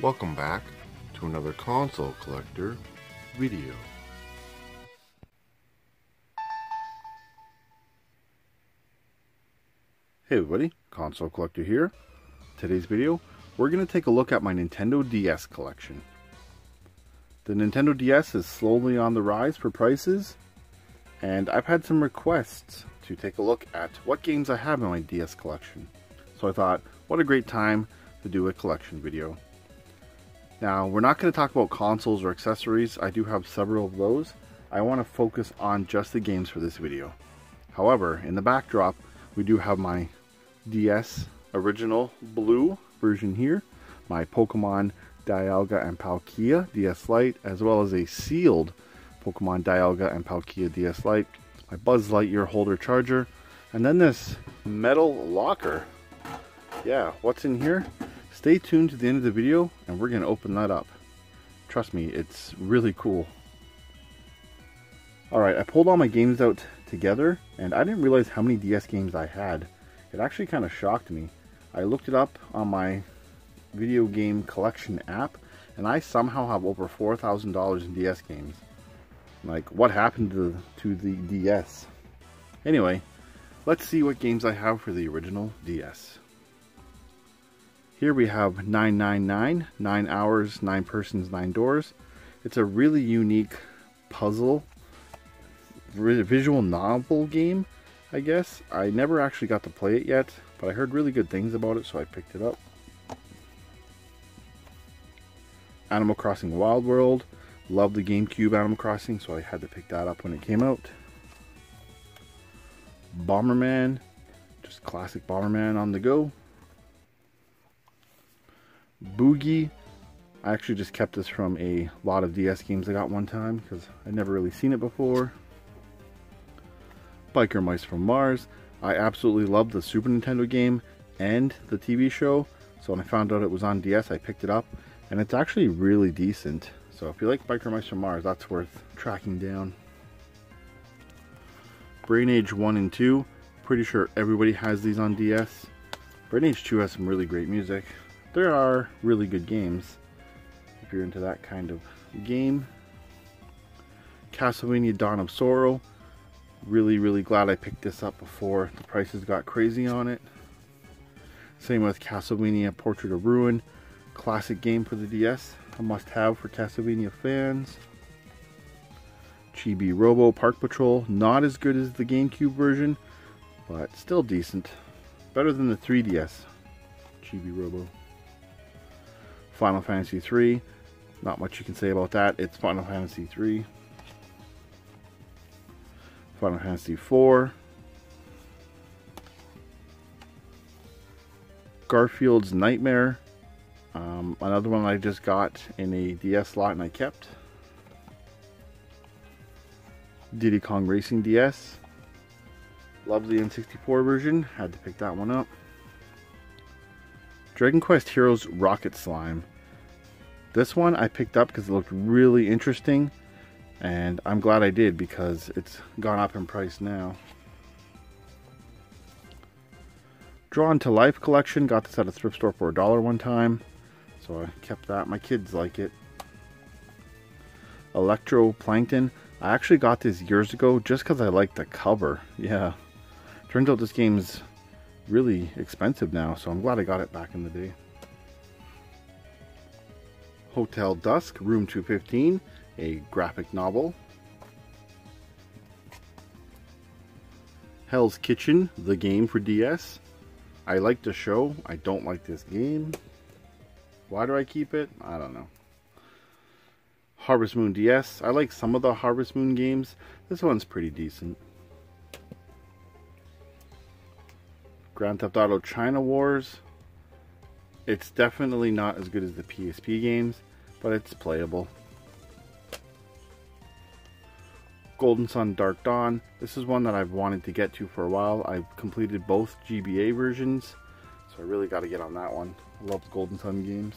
Welcome back to another console collector video. Hey everybody, Console Collector here. Today's video, we're going to take a look at my Nintendo DS collection. The Nintendo DS is slowly on the rise for prices, and I've had some requests to take a look at what games I have in my DS collection. So I thought, what a great time to do a collection video. Now, we're not going to talk about consoles or accessories. I do have several of those. I want to focus on just the games for this video. However, in the backdrop, we do have my DS original blue version here, my Pokemon Dialga and Palkia DS Lite, as well as a sealed Pokemon Dialga and Palkia DS Lite, my Buzz Lightyear holder charger, and then this metal locker. Yeah, what's in here? Stay tuned to the end of the video and we're going to open that up. Trust me, it's really cool. Alright, I pulled all my games out together and I didn't realize how many DS games I had. It actually kind of shocked me. I looked it up on my video game collection app and I somehow have over $4,000 in DS games. Like, what happened to, to the DS? Anyway, let's see what games I have for the original DS. Here we have 999, 9 hours, 9 persons, 9 doors. It's a really unique puzzle, visual novel game, I guess. I never actually got to play it yet, but I heard really good things about it, so I picked it up. Animal Crossing Wild World. Love the GameCube Animal Crossing, so I had to pick that up when it came out. Bomberman. Just classic Bomberman on the go. Boogie. I actually just kept this from a lot of DS games I got one time because I'd never really seen it before. Biker Mice from Mars. I absolutely loved the Super Nintendo game and the TV show. So when I found out it was on DS, I picked it up. And it's actually really decent. So if you like Biker Mice from Mars, that's worth tracking down. Brain Age 1 and 2. Pretty sure everybody has these on DS. Brain Age 2 has some really great music there are really good games if you're into that kind of game. Castlevania Dawn of Sorrow. Really, really glad I picked this up before the prices got crazy on it. Same with Castlevania Portrait of Ruin. Classic game for the DS. A must have for Castlevania fans. Chibi Robo Park Patrol. Not as good as the GameCube version, but still decent. Better than the 3DS Chibi Robo. Final Fantasy 3. Not much you can say about that. It's Final Fantasy 3. Final Fantasy 4. Garfield's Nightmare. Um, another one I just got in a DS slot and I kept. Diddy Kong Racing DS. Love the N64 version. Had to pick that one up. Dragon Quest Heroes Rocket Slime. This one I picked up because it looked really interesting and I'm glad I did because it's gone up in price now. Drawn to Life collection, got this at a thrift store for a dollar one time, so I kept that. My kids like it. Electroplankton, I actually got this years ago just because I liked the cover. Yeah, turns out this game's really expensive now, so I'm glad I got it back in the day. Hotel Dusk, Room 215, a graphic novel. Hell's Kitchen, the game for DS. I like the show, I don't like this game. Why do I keep it? I don't know. Harvest Moon DS. I like some of the Harvest Moon games. This one's pretty decent. Grand Theft Auto China Wars. It's definitely not as good as the PSP games, but it's playable. Golden Sun Dark Dawn. This is one that I've wanted to get to for a while. I've completed both GBA versions, so I really got to get on that one. I love Golden Sun games.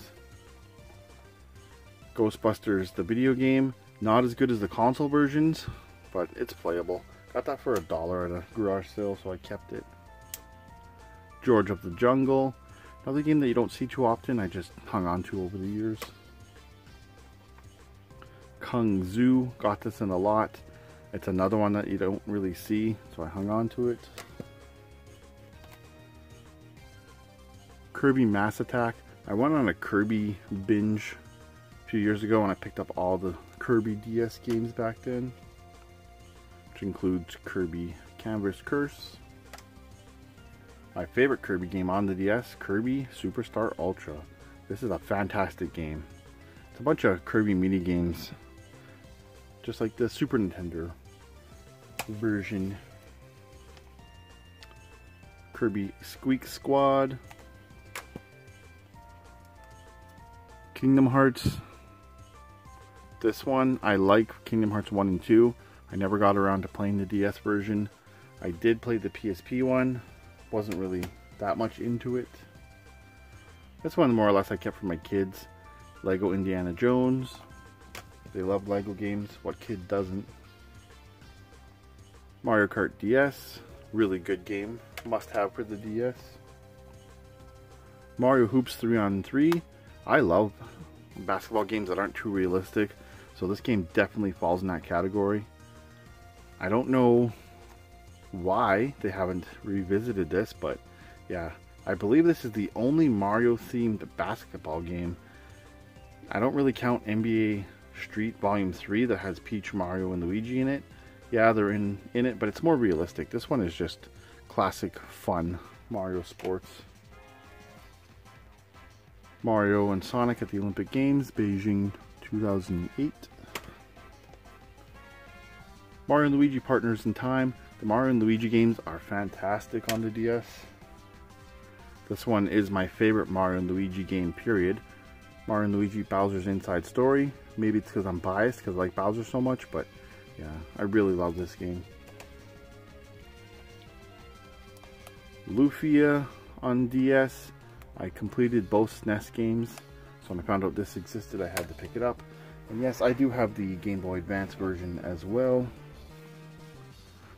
Ghostbusters, the video game. Not as good as the console versions, but it's playable. Got that for a dollar at a garage sale, so I kept it. George of the Jungle. Another game that you don't see too often, I just hung on to over the years. Kung Zoo, got this in a lot. It's another one that you don't really see, so I hung on to it. Kirby Mass Attack. I went on a Kirby binge a few years ago and I picked up all the Kirby DS games back then, which includes Kirby Canvas Curse, my favorite Kirby game on the DS, Kirby Superstar Ultra. This is a fantastic game. It's a bunch of Kirby mini games, just like the Super Nintendo version. Kirby Squeak Squad. Kingdom Hearts. This one, I like Kingdom Hearts 1 and 2. I never got around to playing the DS version. I did play the PSP one, wasn't really that much into it. This one more or less I kept for my kids. Lego Indiana Jones. They love Lego games. What kid doesn't? Mario Kart DS. Really good game. Must have for the DS. Mario Hoops 3 on 3. I love basketball games that aren't too realistic. So this game definitely falls in that category. I don't know why they haven't revisited this, but yeah, I believe this is the only Mario themed basketball game. I don't really count NBA Street Volume 3 that has Peach, Mario, and Luigi in it. Yeah, they're in, in it, but it's more realistic. This one is just classic fun Mario sports. Mario and Sonic at the Olympic Games, Beijing 2008. Mario and Luigi Partners in Time. The Mario and Luigi games are fantastic on the DS. This one is my favorite Mario and Luigi game, period. Mario and Luigi Bowser's Inside Story. Maybe it's because I'm biased because I like Bowser so much, but yeah, I really love this game. Lufia uh, on DS. I completed both SNES games, so when I found out this existed, I had to pick it up. And yes, I do have the Game Boy Advance version as well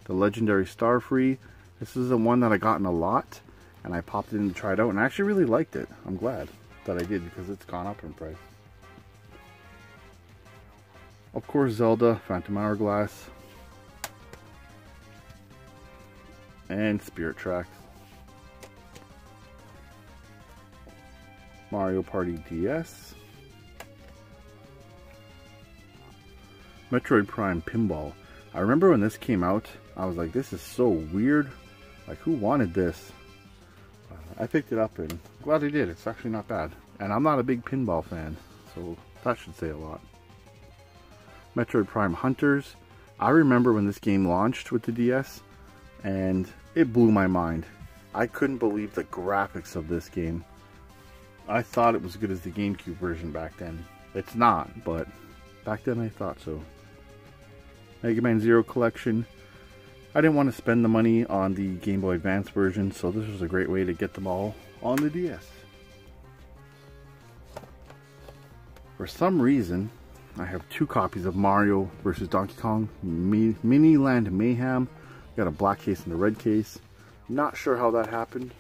the legendary Starfy. This is the one that I got in a lot, and I popped it in to try it out, and I actually really liked it. I'm glad that I did because it's gone up in price. Of course, Zelda, Phantom Hourglass, and Spirit Tracks. Mario Party DS. Metroid Prime Pinball. I remember when this came out, I was like, this is so weird. Like, who wanted this? Uh, I picked it up and glad I did. It's actually not bad. And I'm not a big pinball fan, so that should say a lot. Metroid Prime Hunters. I remember when this game launched with the DS, and it blew my mind. I couldn't believe the graphics of this game. I thought it was as good as the GameCube version back then. It's not, but back then I thought so. Mega Man Zero Collection. I didn't want to spend the money on the Game Boy Advance version, so this was a great way to get them all on the DS. For some reason, I have two copies of Mario vs. Donkey Kong Mini Land Mayhem. Got a black case and a red case. Not sure how that happened.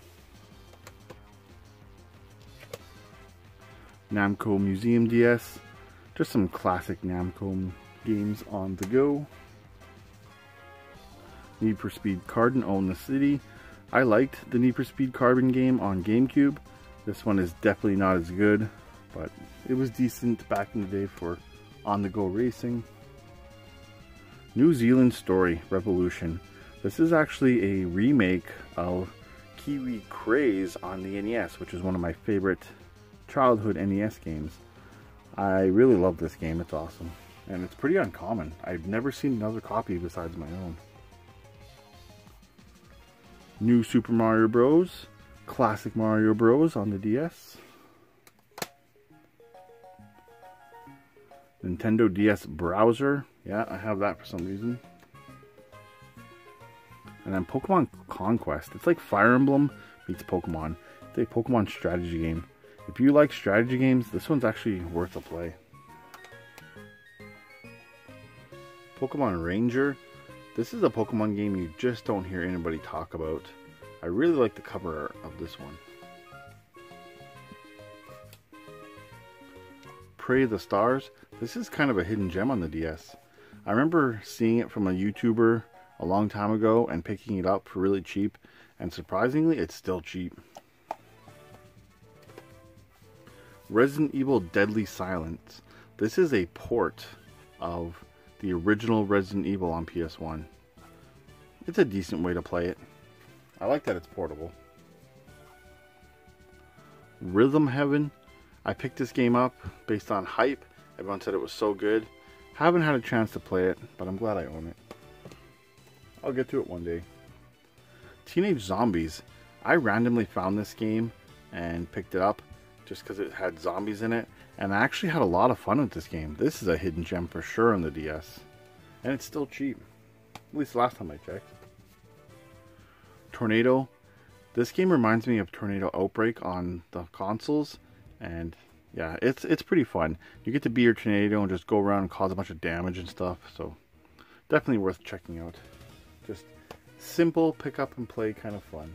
Namco Museum DS. Just some classic Namco games on the go. Need for Speed Carbon Own the City. I liked the Need for Speed Carbon game on GameCube. This one is definitely not as good, but it was decent back in the day for on-the-go racing. New Zealand Story Revolution. This is actually a remake of Kiwi Kraze on the NES, which is one of my favorite childhood NES games. I really love this game, it's awesome. And it's pretty uncommon. I've never seen another copy besides my own. New Super Mario Bros. Classic Mario Bros. on the DS. Nintendo DS browser. Yeah, I have that for some reason. And then Pokemon Conquest. It's like Fire Emblem meets Pokemon. It's a Pokemon strategy game. If you like strategy games, this one's actually worth a play. Pokemon Ranger. This is a Pokemon game you just don't hear anybody talk about. I really like the cover of this one. Prey the Stars. This is kind of a hidden gem on the DS. I remember seeing it from a YouTuber a long time ago and picking it up for really cheap. And surprisingly, it's still cheap. Resident Evil Deadly Silence. This is a port of the original Resident Evil on PS1. It's a decent way to play it. I like that it's portable. Rhythm Heaven. I picked this game up based on hype. Everyone said it was so good. Haven't had a chance to play it, but I'm glad I own it. I'll get to it one day. Teenage Zombies. I randomly found this game and picked it up just because it had zombies in it. And I actually had a lot of fun with this game. This is a hidden gem for sure on the DS. And it's still cheap. At least last time I checked. Tornado. This game reminds me of Tornado Outbreak on the consoles. And yeah, it's it's pretty fun. You get to be your tornado and just go around and cause a bunch of damage and stuff. So definitely worth checking out. Just simple pick up and play kind of fun.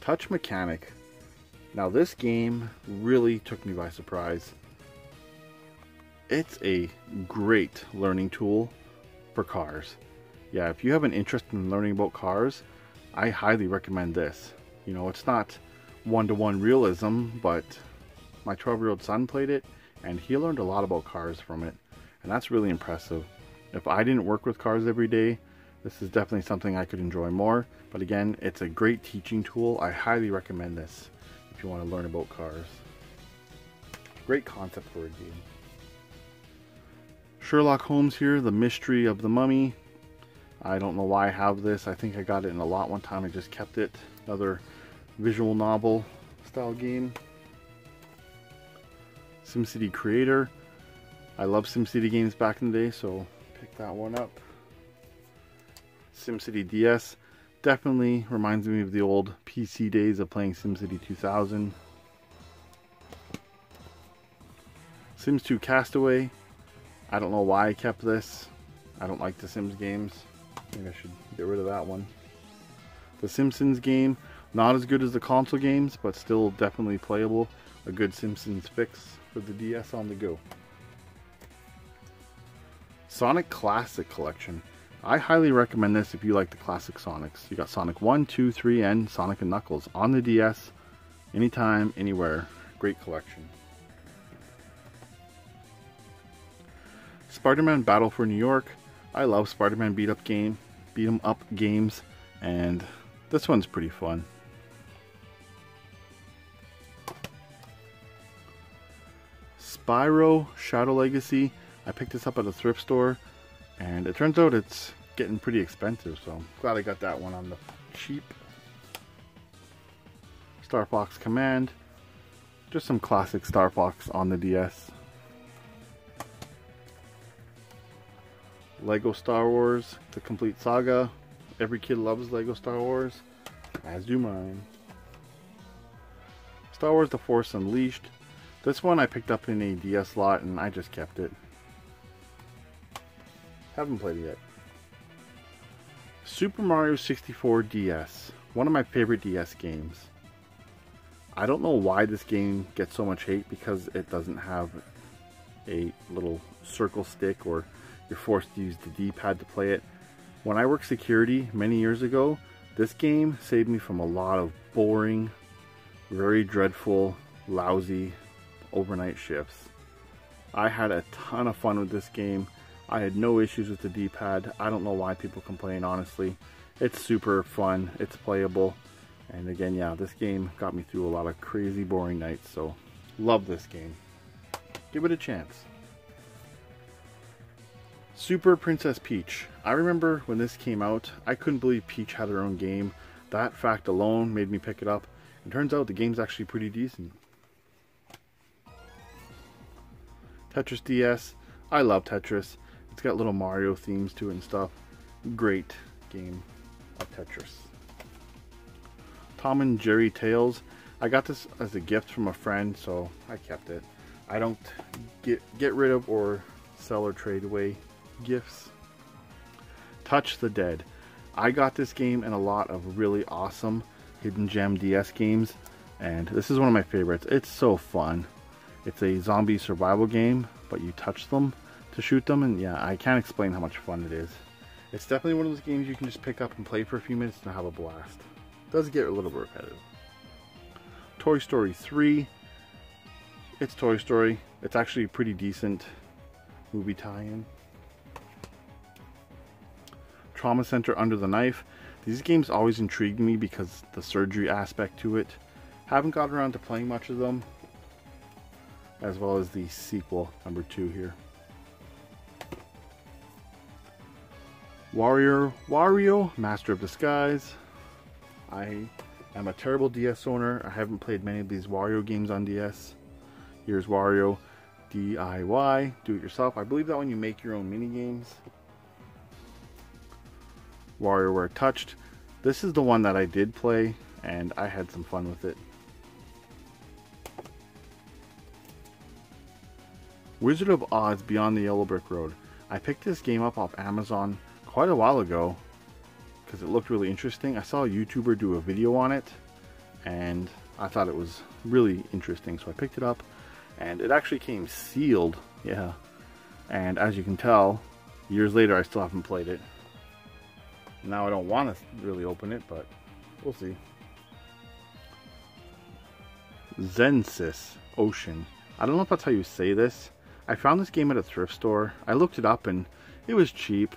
Touch Mechanic. Now this game really took me by surprise. It's a great learning tool for cars. Yeah, if you have an interest in learning about cars, I highly recommend this. You know, it's not one-to-one realism, but my 12-year-old son played it and he learned a lot about cars from it. And that's really impressive. If I didn't work with cars every day, this is definitely something I could enjoy more. But again, it's a great teaching tool. I highly recommend this if you want to learn about cars. Great concept for a game. Sherlock Holmes here, The Mystery of the Mummy. I don't know why I have this. I think I got it in a lot one time. I just kept it. Another visual novel style game. SimCity Creator. I love SimCity games back in the day, so pick that one up. SimCity DS. Definitely reminds me of the old PC days of playing SimCity 2000. Sims 2 Castaway. I don't know why I kept this. I don't like the Sims games. Maybe I should get rid of that one. The Simpsons game. Not as good as the console games, but still definitely playable. A good Simpsons fix for the DS on the go. Sonic Classic Collection. I highly recommend this if you like the classic Sonics. You got Sonic 1, 2, 3, and Sonic and Knuckles on the DS, anytime, anywhere. Great collection. Spider-Man Battle for New York. I love Spider-Man beat up game, beat 'em up games, and this one's pretty fun. Spyro Shadow Legacy. I picked this up at a thrift store and it turns out it's getting pretty expensive, so I'm glad I got that one on the cheap. Star Fox Command. Just some classic Star Fox on the DS. Lego Star Wars, the complete saga. Every kid loves Lego Star Wars, as do mine. Star Wars The Force Unleashed. This one I picked up in a DS lot and I just kept it. Haven't played it yet. Super Mario 64 DS. One of my favorite DS games. I don't know why this game gets so much hate because it doesn't have a little circle stick or you're forced to use the D-pad to play it. When I worked security many years ago, this game saved me from a lot of boring, very dreadful, lousy overnight shifts. I had a ton of fun with this game. I had no issues with the D-pad. I don't know why people complain, honestly. It's super fun. It's playable. And again, yeah, this game got me through a lot of crazy, boring nights. So, love this game. Give it a chance. Super Princess Peach. I remember when this came out, I couldn't believe Peach had her own game. That fact alone made me pick it up. And turns out the game's actually pretty decent. Tetris DS. I love Tetris. It's got little Mario themes to it and stuff. Great game of Tetris. Tom and Jerry Tales. I got this as a gift from a friend, so I kept it. I don't get get rid of or sell or trade away gifts. Touch the Dead. I got this game in a lot of really awesome Hidden Gem DS games, and this is one of my favorites. It's so fun. It's a zombie survival game, but you touch them to shoot them, and yeah, I can't explain how much fun it is. It's definitely one of those games you can just pick up and play for a few minutes and have a blast. It does get a little bit repetitive. Toy Story 3. It's Toy Story. It's actually a pretty decent movie tie-in. Trauma Center Under the Knife. These games always intrigued me because the surgery aspect to it. Haven't gotten around to playing much of them. As well as the sequel, number two here. Warrior Wario, Master of Disguise. I am a terrible DS owner. I haven't played many of these Wario games on DS. Here's Wario DIY, do it yourself. I believe that when you make your own mini games. WarioWare Touched. This is the one that I did play, and I had some fun with it. Wizard of Oz Beyond the Yellow Brick Road. I picked this game up off Amazon quite a while ago because it looked really interesting. I saw a YouTuber do a video on it and I thought it was really interesting so I picked it up and it actually came sealed yeah. And as you can tell years later I still haven't played it. Now I don't want to really open it but we'll see. Zenses Ocean. I don't know if that's how you say this. I found this game at a thrift store. I looked it up and it was cheap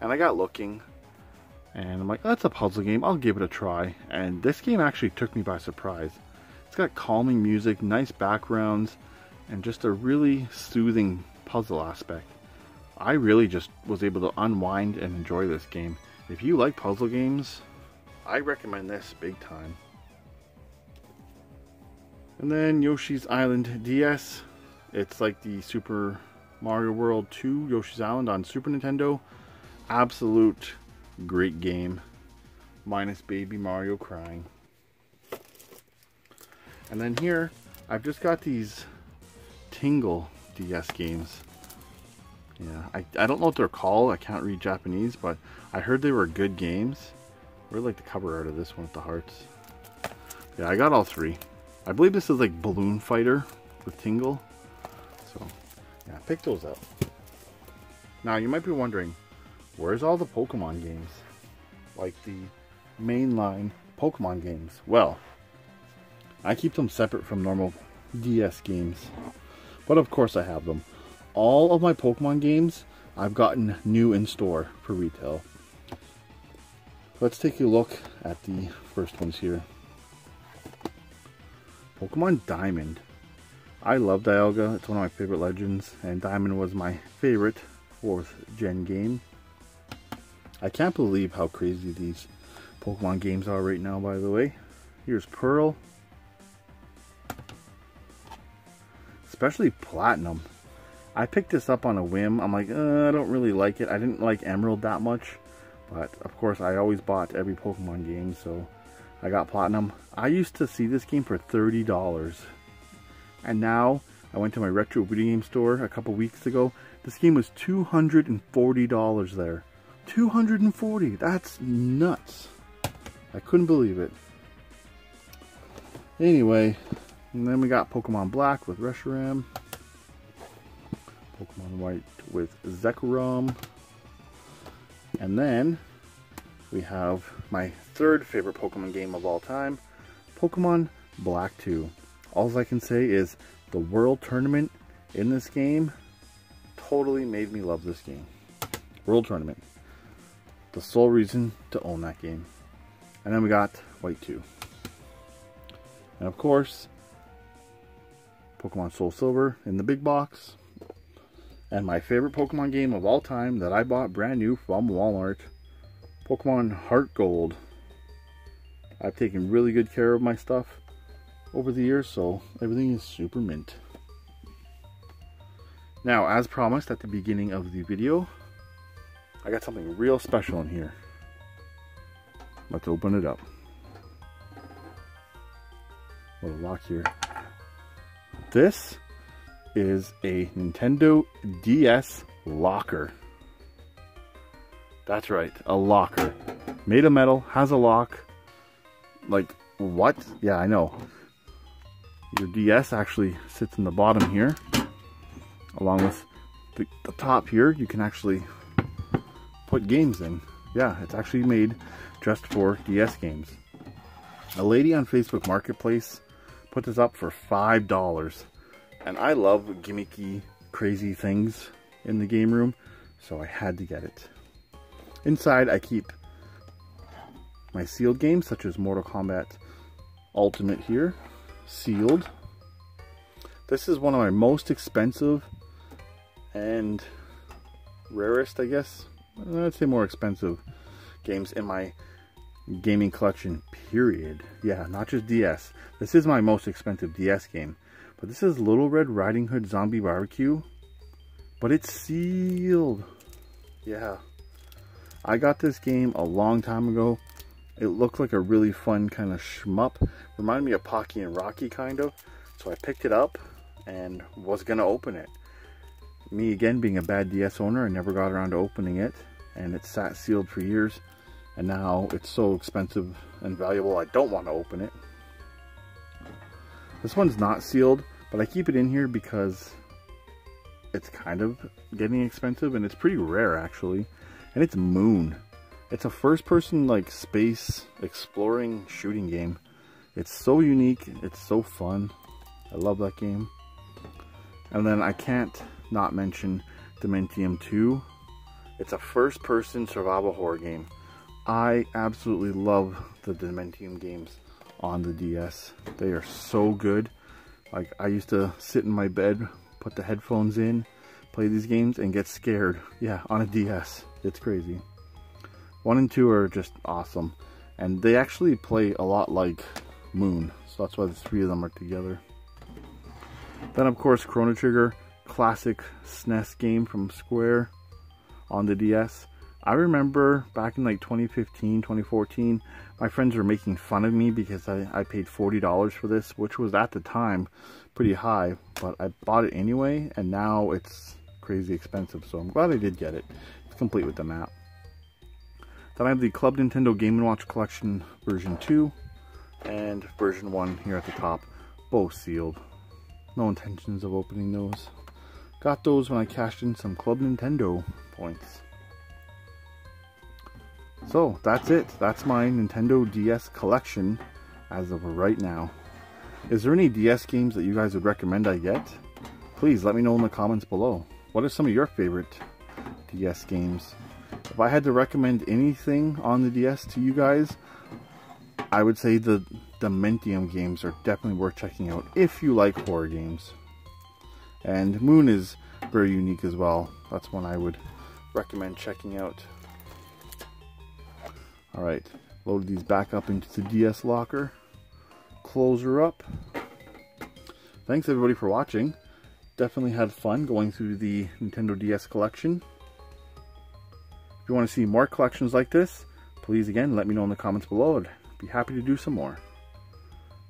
and I got looking and I'm like, that's a puzzle game. I'll give it a try. And this game actually took me by surprise. It's got calming music, nice backgrounds, and just a really soothing puzzle aspect. I really just was able to unwind and enjoy this game. If you like puzzle games, I recommend this big time. And then Yoshi's Island DS. It's like the Super Mario World 2 Yoshi's Island on Super Nintendo absolute great game minus baby Mario crying. And then here I've just got these Tingle DS games. Yeah I, I don't know what they're called. I can't read Japanese but I heard they were good games. I really like the cover art of this one with the hearts. Yeah I got all three. I believe this is like Balloon Fighter with Tingle. So yeah pick those up. Now you might be wondering where's all the Pokemon games? Like the mainline Pokemon games. Well, I keep them separate from normal DS games. But of course I have them. All of my Pokemon games I've gotten new in store for retail. Let's take a look at the first ones here. Pokemon Diamond. I love Dialga, it's one of my favorite legends, and Diamond was my favorite 4th gen game. I can't believe how crazy these Pokemon games are right now, by the way. Here's Pearl. Especially Platinum. I picked this up on a whim. I'm like, uh, I don't really like it. I didn't like Emerald that much. But, of course, I always bought every Pokemon game, so I got Platinum. I used to see this game for $30. And now, I went to my retro video game store a couple weeks ago. This game was $240 there. 240. That's nuts. I couldn't believe it. Anyway, and then we got Pokemon Black with Reshiram. Pokemon White with Zekrom. And then we have my third favorite Pokemon game of all time, Pokemon Black 2. All I can say is the World Tournament in this game totally made me love this game. World Tournament the sole reason to own that game. And then we got White 2. And of course, Pokemon Soul Silver in the big box. And my favorite Pokemon game of all time that I bought brand new from Walmart, Pokemon Heart Gold. I've taken really good care of my stuff over the years, so everything is super mint. Now, as promised at the beginning of the video, I got something real special in here. Let's open it up. Little lock here. This is a Nintendo DS locker. That's right, a locker. Made of metal, has a lock. Like, what? Yeah, I know. Your DS actually sits in the bottom here, along with the, the top here. You can actually put games in. Yeah, it's actually made just for DS games. A lady on Facebook Marketplace put this up for $5. And I love gimmicky, crazy things in the game room, so I had to get it. Inside, I keep my sealed games, such as Mortal Kombat Ultimate here, sealed. This is one of my most expensive and rarest, I guess. I'd say more expensive games in my gaming collection, period. Yeah, not just DS. This is my most expensive DS game. But this is Little Red Riding Hood Zombie Barbecue. But it's sealed. Yeah. I got this game a long time ago. It looked like a really fun kind of shmup. Reminded me of Pocky and Rocky kind of. So I picked it up and was going to open it. Me again being a bad DS owner, I never got around to opening it. And it sat sealed for years. And now it's so expensive and valuable I don't want to open it. This one's not sealed, but I keep it in here because it's kind of getting expensive and it's pretty rare actually. And it's Moon. It's a first person like space exploring shooting game. It's so unique, it's so fun. I love that game. And then I can't not mention Dementium 2. It's a first person survival horror game. I absolutely love the Dementium games on the DS. They are so good. Like I used to sit in my bed, put the headphones in, play these games and get scared. Yeah, on a DS. It's crazy. One and two are just awesome. And they actually play a lot like Moon. So that's why the three of them are together. Then of course Chrono Trigger, classic SNES game from Square on the DS. I remember back in like 2015, 2014, my friends were making fun of me because I, I paid $40 for this, which was at the time pretty high, but I bought it anyway, and now it's crazy expensive, so I'm glad I did get it. It's complete with the map. Then I have the Club Nintendo Game & Watch Collection version 2 and version 1 here at the top, both sealed. No intentions of opening those. Got those when I cashed in some Club Nintendo points. So that's it. That's my Nintendo DS collection as of right now. Is there any DS games that you guys would recommend I get? Please let me know in the comments below. What are some of your favorite DS games? If I had to recommend anything on the DS to you guys, I would say the Dementium games are definitely worth checking out if you like horror games. And Moon is very unique as well. That's one I would recommend checking out. Alright, load these back up into the DS locker. Close her up. Thanks everybody for watching. Definitely had fun going through the Nintendo DS collection. If you want to see more collections like this, please again let me know in the comments below. I'd be happy to do some more.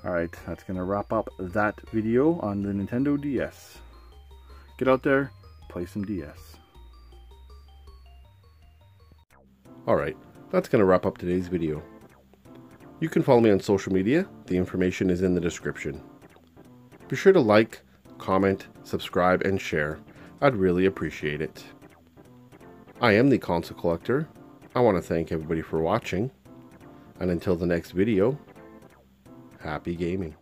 Alright, that's going to wrap up that video on the Nintendo DS. Get out there, play some DS. Alright, that's going to wrap up today's video. You can follow me on social media. The information is in the description. Be sure to like, comment, subscribe, and share. I'd really appreciate it. I am the Console Collector. I want to thank everybody for watching. And until the next video, happy gaming.